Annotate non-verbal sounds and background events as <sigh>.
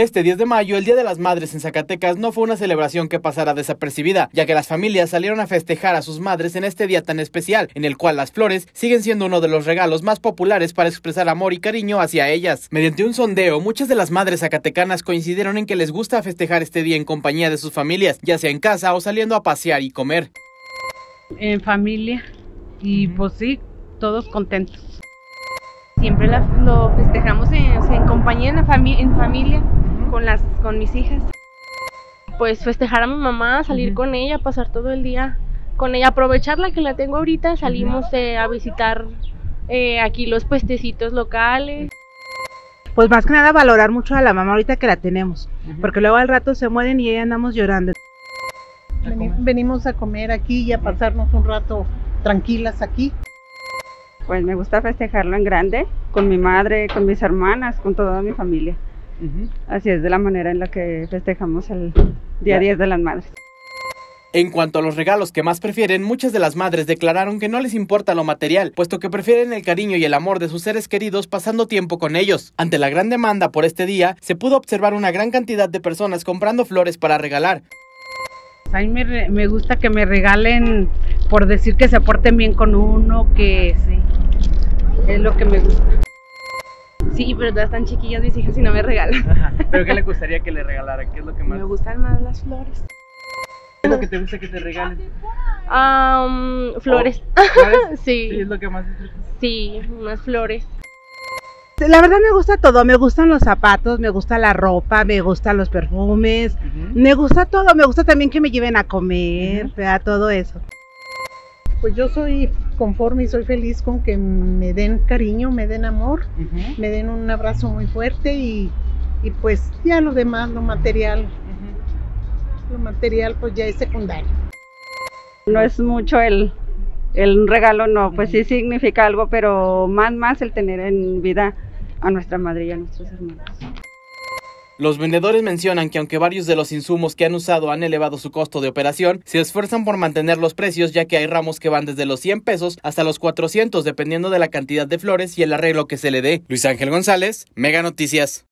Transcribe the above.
Este 10 de mayo, el Día de las Madres en Zacatecas, no fue una celebración que pasara desapercibida, ya que las familias salieron a festejar a sus madres en este día tan especial, en el cual las flores siguen siendo uno de los regalos más populares para expresar amor y cariño hacia ellas. Mediante un sondeo, muchas de las madres zacatecanas coincidieron en que les gusta festejar este día en compañía de sus familias, ya sea en casa o saliendo a pasear y comer. En familia y pues sí, todos contentos. Siempre lo festejamos en, compañía, en, en familia con, las, con mis hijas. Pues festejar a mi mamá, salir con ella, pasar todo el día con ella, aprovecharla que la tengo ahorita, salimos eh, a visitar eh, aquí los puestecitos locales. Pues más que nada valorar mucho a la mamá ahorita que la tenemos, porque luego al rato se mueren y ella andamos llorando. Venimos a comer aquí y a pasarnos un rato tranquilas aquí. Pues me gusta festejarlo en grande, con mi madre, con mis hermanas, con toda mi familia. Así es de la manera en la que festejamos el día 10 de las madres. En cuanto a los regalos que más prefieren, muchas de las madres declararon que no les importa lo material, puesto que prefieren el cariño y el amor de sus seres queridos pasando tiempo con ellos. Ante la gran demanda por este día, se pudo observar una gran cantidad de personas comprando flores para regalar. A mí me, gusta que me regalen por decir que se porten bien con uno, que sí, es lo que me gusta. Sí, pero todas están chiquillas mis hijas y no me regalan. ¿Pero qué le gustaría que le regalaran? ¿Qué es lo que más? Me gustan más las flores. ¿Qué es lo que te gusta que te regalen? flores. ¿Flores? <laughs> sí. ¿Sí es lo que más Sí, unas flores. La verdad me gusta todo, me gustan los zapatos, me gusta la ropa, me gustan los perfumes, me gusta todo, me gusta también que me lleven a comer, todo eso. Pues yo soy conforme y soy feliz con que me den cariño, me den amor, me den un abrazo muy fuerte y, pues ya lo demás, lo material, lo material pues ya es secundario. No es mucho el, el regalo, no, pues sí significa algo, pero más, más el tener en vida a nuestra madre y a nuestros hermanos. Los vendedores mencionan que aunque varios de los insumos que han usado han elevado su costo de operación, se esfuerzan por mantener los precios ya que hay ramos que van desde los 100 pesos hasta los 400 dependiendo de la cantidad de flores y el arreglo que se le dé. Luis Ángel González, Mega Noticias.